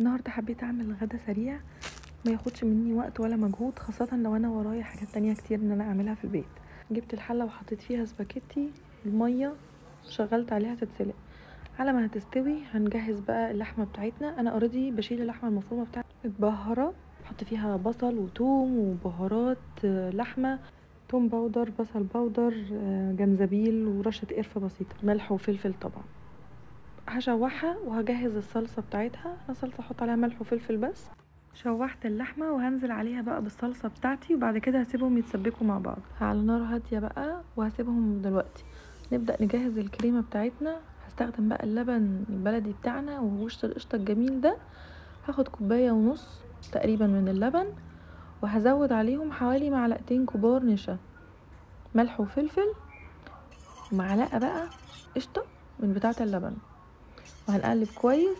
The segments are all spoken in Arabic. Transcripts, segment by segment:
النهارده حبيت أعمل غدا سريع ما ياخدش مني وقت ولا مجهود خاصة لو أنا ورايا حاجات تانية كتير إن أنا أعملها في البيت. جبت الحلة وحطيت فيها سباكيتي المية شغلت عليها تتسلق. على ما هتستوي هنجهز بقى اللحمة بتاعتنا. أنا already بشيل اللحمة المفرومة بتاعتي. متبهرة بحط فيها بصل وتوم وبهارات لحمة توم powder بصل powder آه، جنزبيل ورشة قرفة بسيطة. ملح وفلفل طبعا. هشوحها وهجهز الصلصة بتاعتها. أنا صلصة أحط عليها ملح وفلفل بس. شوحت اللحمة وهنزل عليها بقى بالصلصة بتاعتي وبعد كده هسيبهم يتسبكوا مع بعض. على نار هادية بقى وهسيبهم دلوقتي. نبدأ نجهز الكريمة بتاعتنا. هستخدم بقى اللبن البلدي بتاعنا ووش القشطة الجميل ده. هاخد كوباية ونص تقريبا من اللبن وهزود عليهم حوالي معلقتين كبار نشا. ملح وفلفل ومعلقة بقى قشطة من بتاعة اللبن. وهنقلب كويس.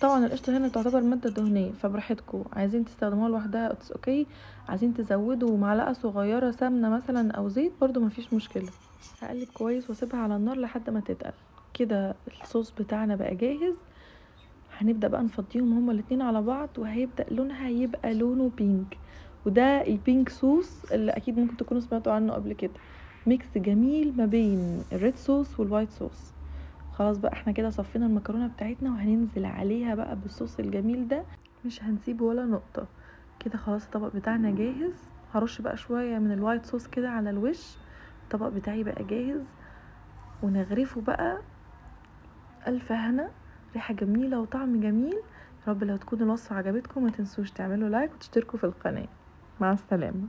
طبعا القشطة هنا تعتبر مادة دهنية فبراحتكم. عايزين تستخدموها لوحدها it's okay عايزين تزودوا معلقة صغيرة سمنة مثلا أو زيت برضو مفيش مشكلة. هقلب كويس وأسيبها على النار لحد ما تتقل. كده الصوص بتاعنا بقى جاهز. هنبدأ بقى نفضيهم هما الاتنين على بعض وهيبدأ لونها يبقى لونه pink وده ال pink sauce اللي أكيد ممكن تكونوا سمعتوا عنه قبل كده. mix جميل ما بين ال red sauce وال white sauce خلاص بقى إحنا كده صفينا المكرونة بتاعتنا وهننزل عليها بقى بالصوص الجميل ده. مش هنسيب ولا نقطة. كده خلاص الطبق بتاعنا جاهز. هرش بقى شوية من ال white sauce كده على الوش. الطبق بتاعي بقى جاهز. ونغرفه بقى بألف هنا ريحة جميلة وطعم جميل. يا رب لو تكون الوصفة عجبتكم ما تنسوش تعملوا like وتشتركوا في القناة. مع السلامة.